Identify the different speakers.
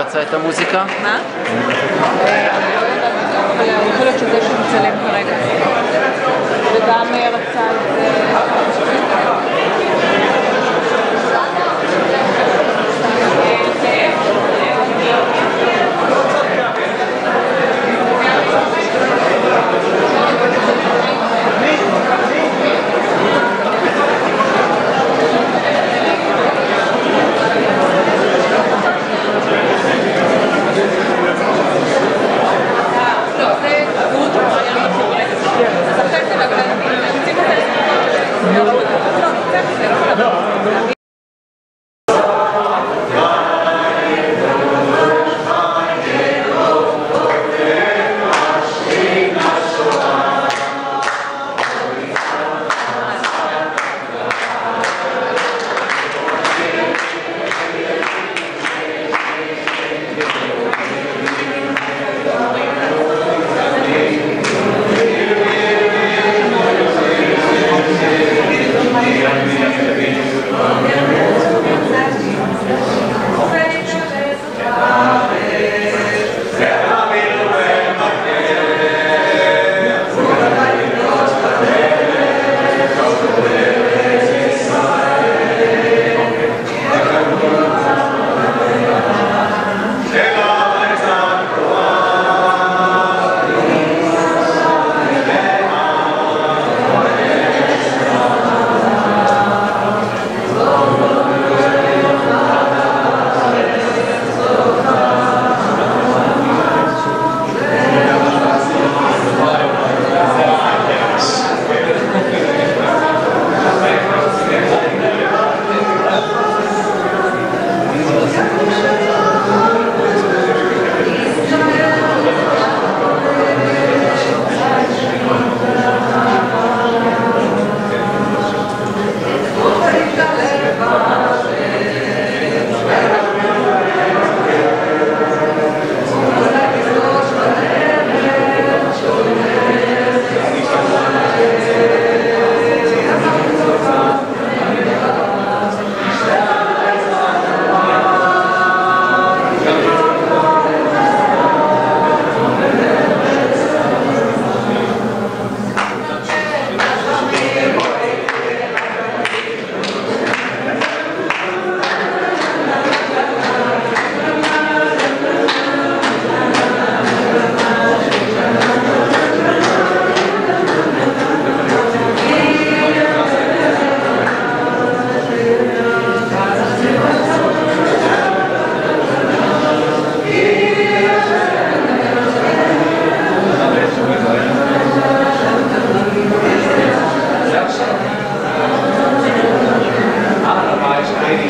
Speaker 1: רצה את המוזיקה?
Speaker 2: מה? יכול להיות שזה שמצלם כרגע. וגם רצה את זה...